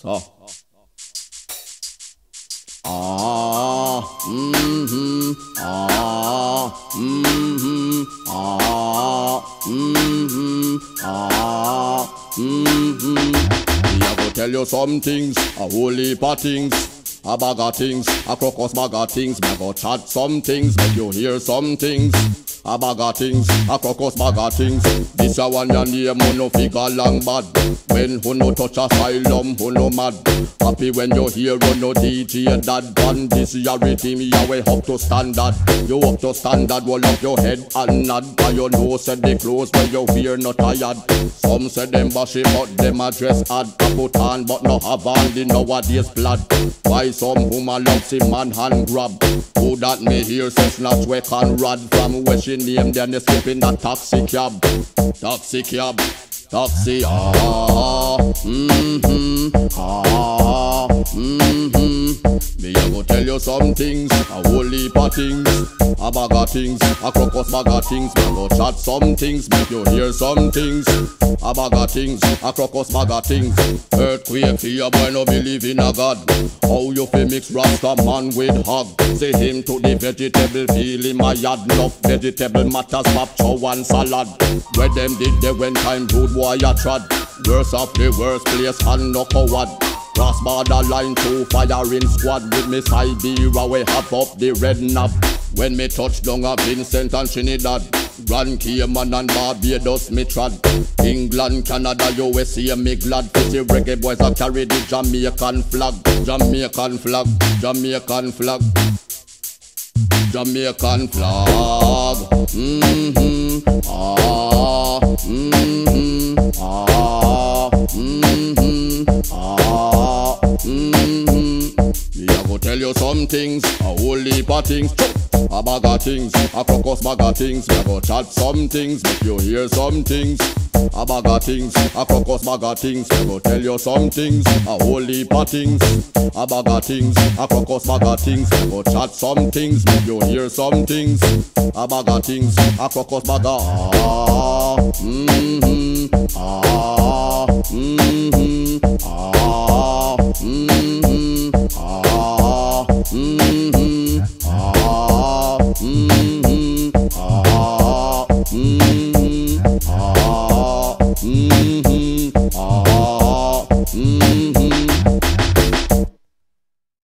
So. Ah, mm-hmm, ah, mm-hmm, ah, mm-hmm, ah, mm-hmm. Me a go tell you some things, a whole heap things. A bag of things, a crocus bag of things. Me a go chat some things, make you hear some things. A bag of things, a crocus bag of things. This a one your name, who no figure long bad. When who no touch asylum, who no mad. Happy when you hear run no DJ that band. This your rhythm, way up to standard. You up to standard, roll up your head and nod. Cause you know said the clothes where you wear not tired. Some say them bashy, but them address. A put on, but no have on the nowadays blood. Why some woman love see man hand grab? Who that me hear says not we can rod from where she name then they skip in that taxi cab. Taxi cab. Taxi, ah, mm-hmm, ah, mm-hmm. Me a go tell you some things, a whole heap things, a bag of things, a crocus bag of things. Me go chat some things, make you hear some things, a bag of things, a crocus bag of things. Earthquake, fear boy no believe in a God. How you fi mix Rasta man with hog? Say him to the vegetable, feel him a yard. Enough vegetable matters, pop chow and salad. Where them did they when time rude boy a trod. Worst of the worst place and no coward. Cross border line to firing squad with me Siberia we hop up the red knob. When me touch down a Vincent and Trinidad. Grand Cayman and Barbados me trod. England, Canada, USA me glad. Fifty reggae boys a carry the Jamaican flag. Jamaican flag, Jamaican flag. Jamaican flag. Mm-hmm. Ah. Tell you some things, a whole heap of things. A bag of things, a crocus bag of things. A go chat some things, make you hear some things. A bag of things, a crocus bag of things. A go tell you some things, a whole heap of things. A bag of things, a crocus bag of things. A go chat some things, make you hear some things. A bag of things, a crocus bag of mm-hmm, ah.